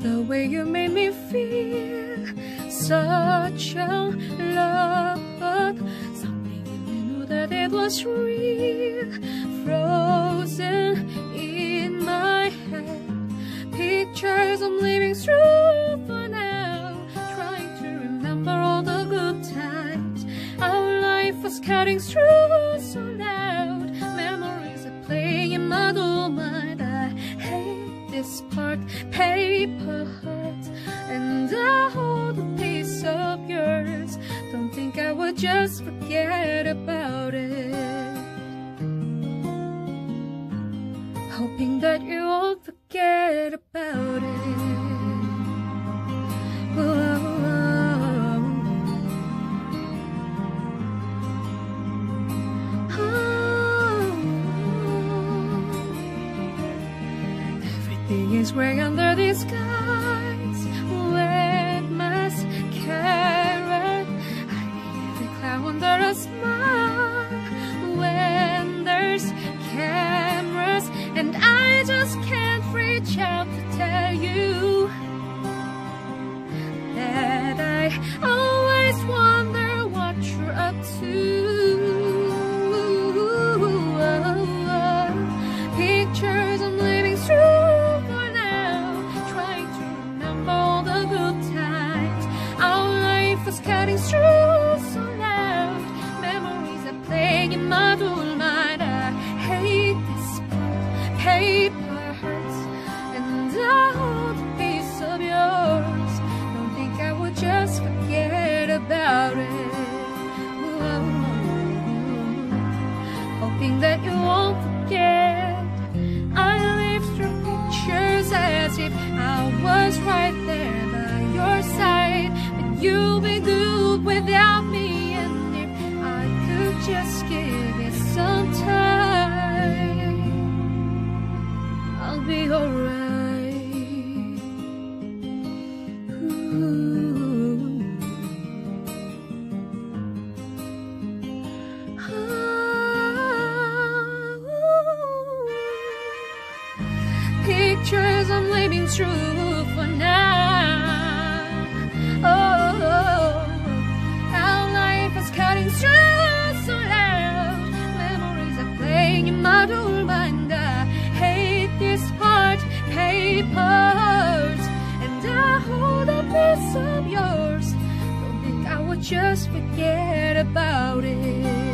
the way you made me feel such a love, but something in me knew that it was real, frozen in my head. Pictures I'm living through for now, trying to remember all the good times. Our life was cutting through so loud, memories are playing in my mind. This part, paper hearts, and I hold a piece of yours. Don't think I would just forget about it. Hoping that you won't forget about it. Is gray under the skies. Wet mascara. I need every cloud under a smile. When there's cameras, and I just can't reach out to tell you that I was cutting through so loud, memories are playing in my dull Pictures I'm living through for now. Oh, our life is cutting through so loud. Memories are playing in my dull mind. I hate this part, papers, and I hold a piece of yours. Don't think I would just forget about it